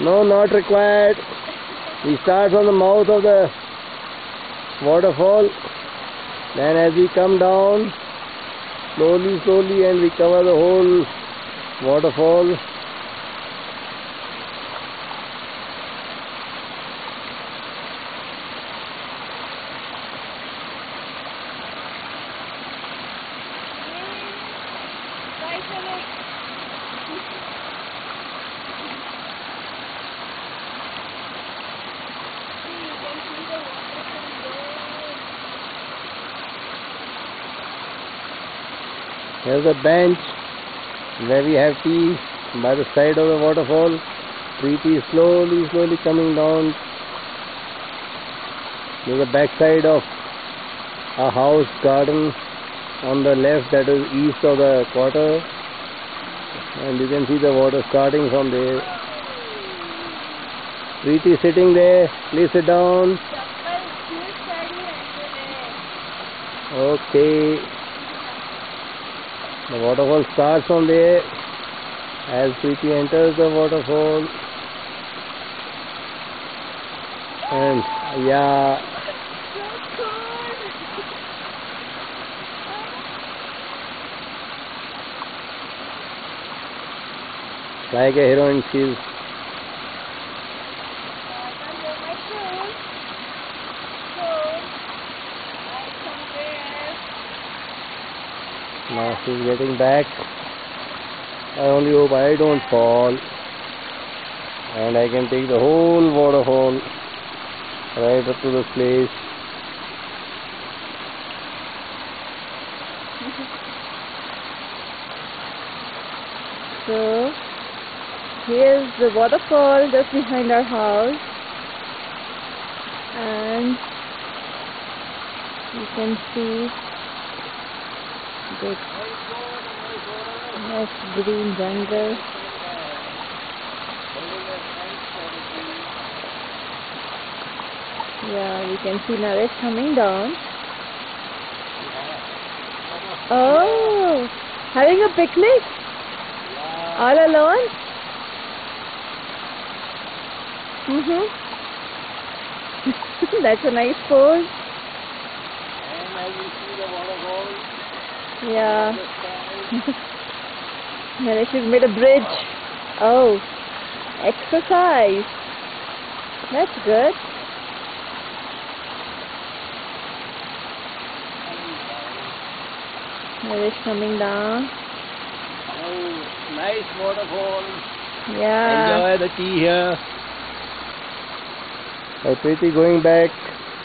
No, not required. We start from the mouth of the waterfall. Then as we come down, slowly, slowly, and we cover the whole waterfall. There's a bench where we have tea by the side of the waterfall. Preeti is slowly, slowly coming down. There's a backside of a house garden on the left that is east of the quarter. And you can see the water starting from there. Preeti sitting there. Please sit down. Okay. The waterfall starts from there as Preeti enters the waterfall. And yeah, like a heroine, she's now she's getting back. I only hope I don't fall and I can take the whole waterfall right up to the place. So here's the waterfall just behind our house and you can see the nice green jungle. Yeah, we can see now it's coming down. Oh, having a picnic? All alone? Mm-hmm. That's a nice pose. And as you see the waterfall, Yeah. Naresh she's made a bridge. Oh, exercise. That's good. Naresh coming down. oh, nice waterfall. Yeah. Enjoy the tea here. Uh, Preeti going back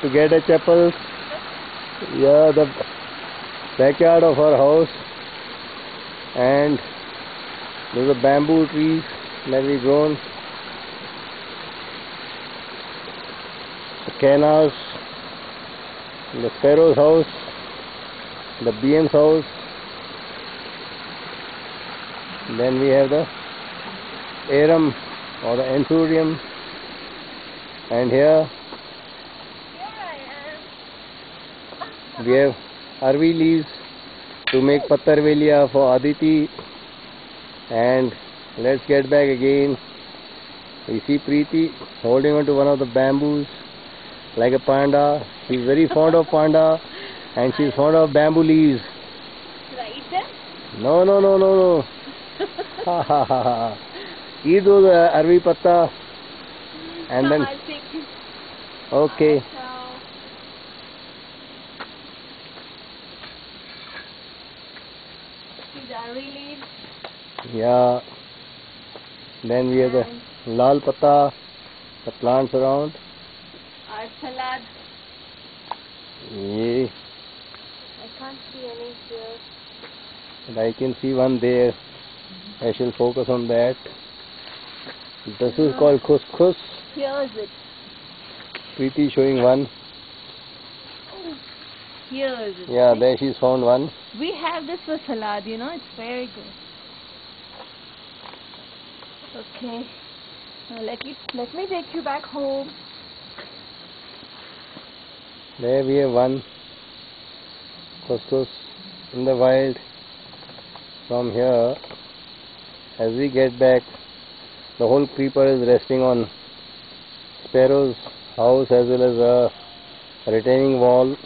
to get a chapel. Yeah, the backyard of her house. And there's a bamboo trees that we grown. The canals, the sparrow's house, the BM's house. Then we have the arum or the anthurium and here we have arvi leaves to make pattarvelia for Aditi and let's get back again we see Preeti holding on to one of the bamboos like a panda she's very fond of panda and she's fond of bamboo leaves Right? no no no no no ha ha ha ha eat those uh, arvi patta and then okay yeah. Then we have the lal patta the plants around. Our salad. yeah I can't see any here. and I can see one there. I shall focus on that. This is called couscous Here is it. Preeti showing one Here is it. yeah there she's found one We have this for salad, you know, it's very good. Okay. Now let me let me take you back home. There we have one couscous in the wild. From here, as we get back, the whole creeper is resting on Sparrow's house as well as a retaining wall.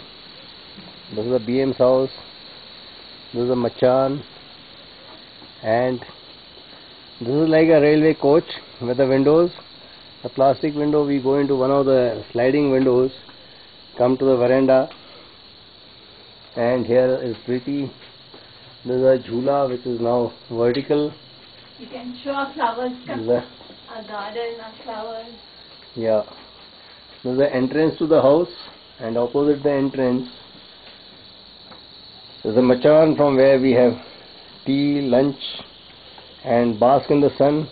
This is the BM's house. This is a Machan and this is like a railway coach with the windows. The plastic window we go into one of the sliding windows, come to the veranda and here is pretty This is a jhula which is now vertical. You can show our flowers, a- our garden, our flowers. Yeah. There's the entrance to the house and opposite the entrance there's a machan from where we have tea, lunch and bask in the sun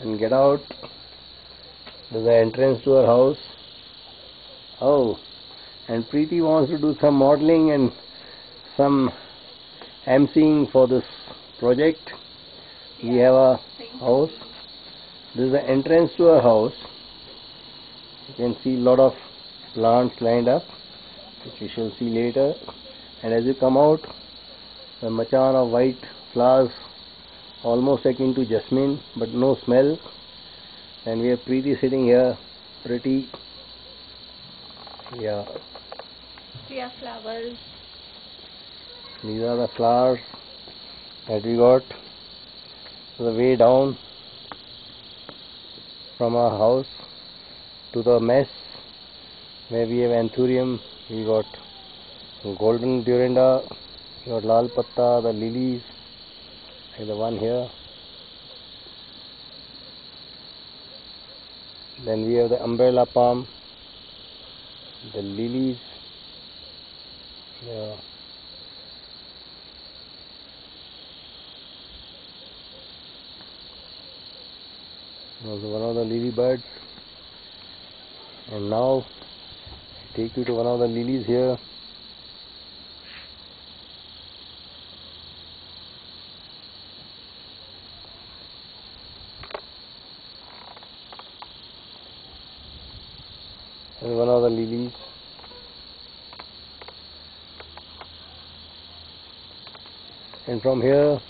and get out. There's the entrance to our house. Oh, and Preeti wants to do some modeling and some emceeing for this project. We have a house. This is the entrance to our house. You can see a lot of plants lined up, which we shall see later. And as you come out, the machan of white flowers, almost akin to jasmine, but no smell. And we have Preeti sitting here, pretty. Yeah, our flowers. these are the flowers that we got. The way down from our house to the mess where we have anthurium, we got golden duranta, your lal patta, the lilies, like the one here. Then we have the umbrella palm, the lilies, yeah. was one of the lily birds and now I take you to one of the lilies here one of the lilies and from here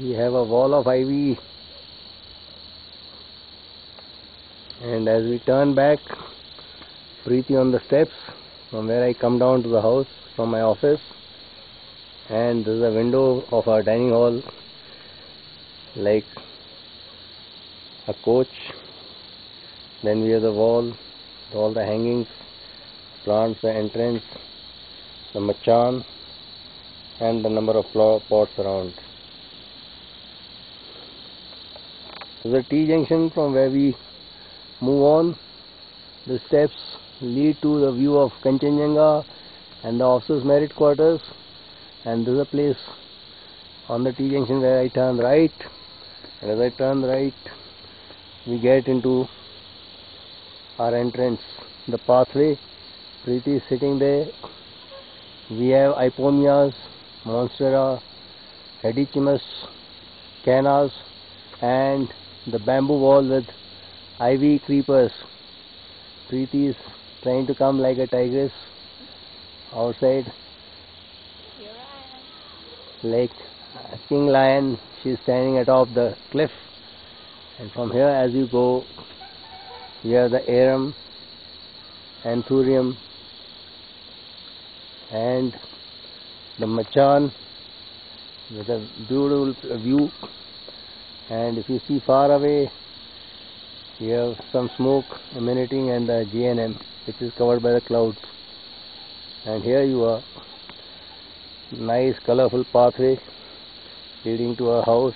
we have a wall of ivy. And as we turn back Preeti on the steps from where I come down to the house from my office. And this is a window of our dining hall like a coach then we have the wall all the hangings plants the entrance the machan and the number of flower pots around So the T junction from where we move on, the steps lead to the view of Kanchenjunga and the officers' merit quarters. And there's a place on the T junction where I turn right. And as I turn right, we get into our entrance, the pathway. Preeti is sitting there. We have Ipomoeas, Monstera, Hedychiums, Cannas, and the bamboo wall with ivy creepers. Preeti is trying to come like a tigress outside, Here I am. like a king lion. She is standing atop the cliff. And from here, as you go, you have the arum, anthurium, and the machan with a beautiful view and if you see far away you have some smoke emanating and the GNM which is covered by the clouds and here you are nice colorful pathway leading to our house.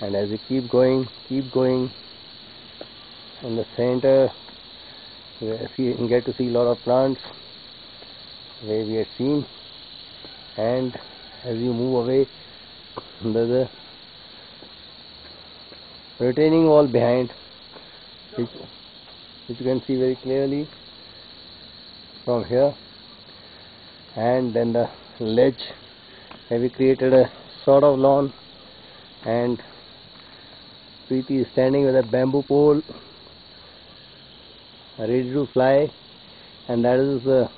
And as you keep going keep going in the center you you get to see a lot of plants where we had seen. And as you move away there's a retaining wall behind which, which you can see very clearly from here. And then the ledge where we created a sort of lawn. And Preeti is standing with a bamboo pole ready to fly. And that is the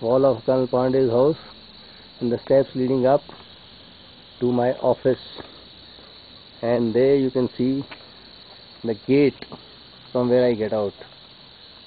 wall of Colonel Pandey's house and the steps leading up to my office. And there you can see the gate from where I get out